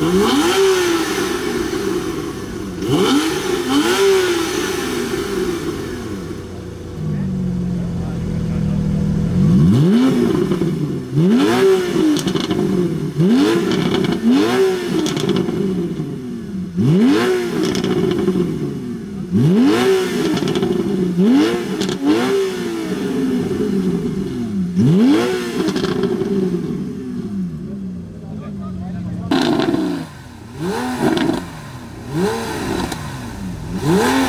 Mm-hmm. Whoa.